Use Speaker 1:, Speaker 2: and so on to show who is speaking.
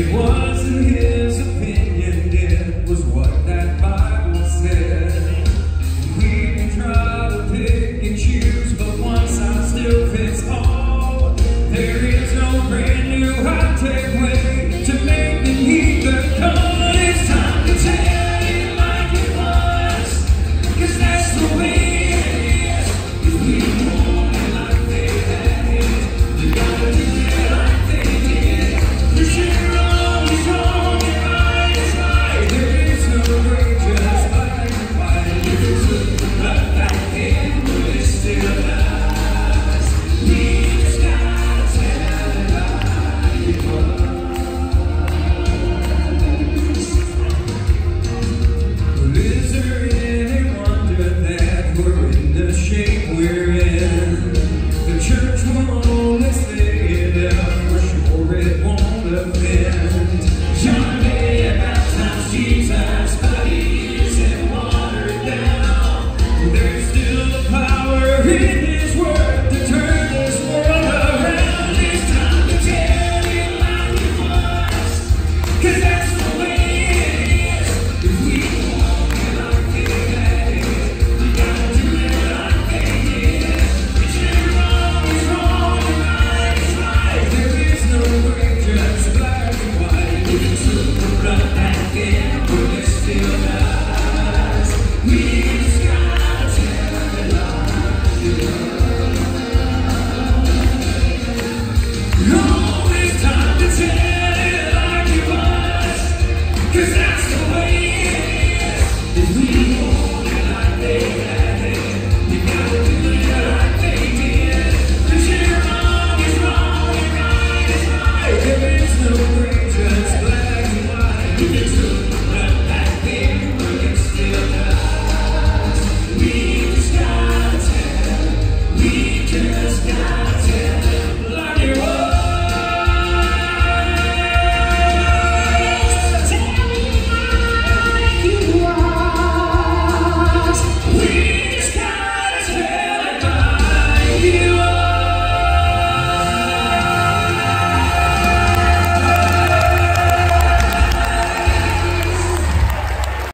Speaker 1: It wasn't him.